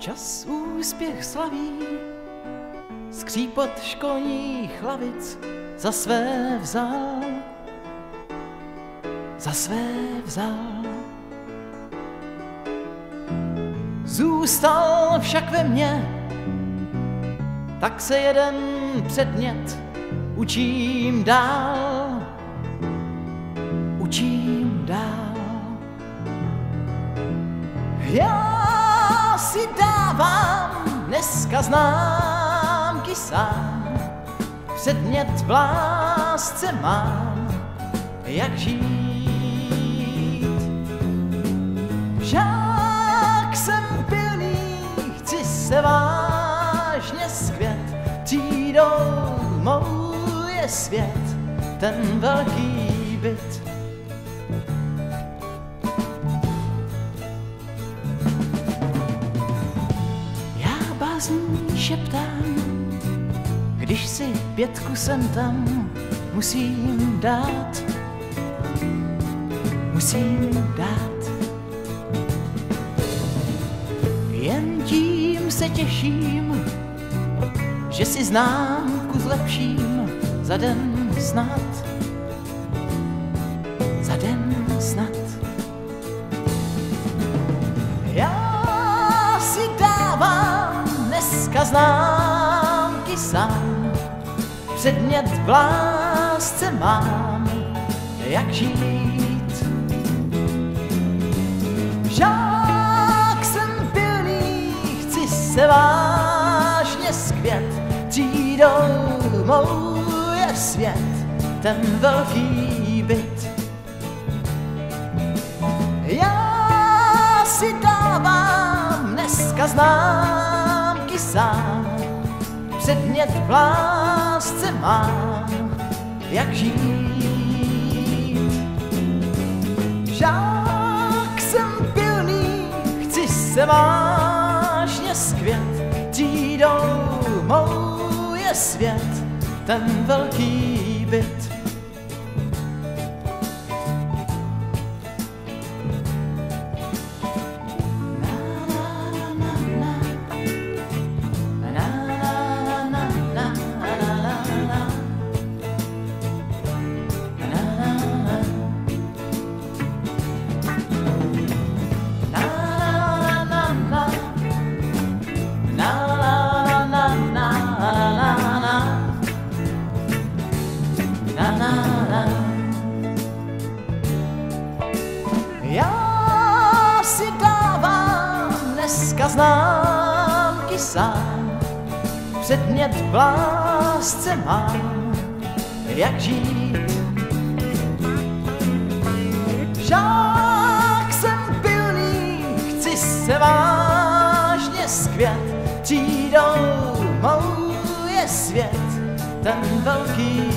Čas úspěch slaví, skřípot školních hlavic za své vzal, za své vzal. Zůstal však ve mně, tak se jeden předmět učím dál, učím dál. Já si dávám dneska známky sám, předmět v lásce mám, jak žít. Žák jsem pilný, chci se vážně skvět, třídou mou je svět, ten velký byt. Já bázní šeptám, když si pětku sem tam musím dát, musím dát. Jen tím se těším, že si známku zlepším za den snad, za den snad. Já dneska známky sám, předmět v lásce mám, jak žít. Žák jsem pilný, chci se vážně skvět, třídou mou je svět, ten velký byt. Já si dávám dneska známky sám, předmět v lásce mám, jak žít. Žák jsem pilný, chci se vážně skvět, třídou mou je svět, ten velký byt. Známky sám, předmět v lásce mám, jak žít. Žák jsem pilný, chci se vážně skvět, třídou mou je svět, ten velký